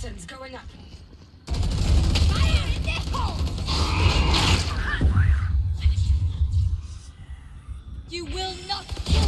Toxins going up. Fire in this hole! You will not kill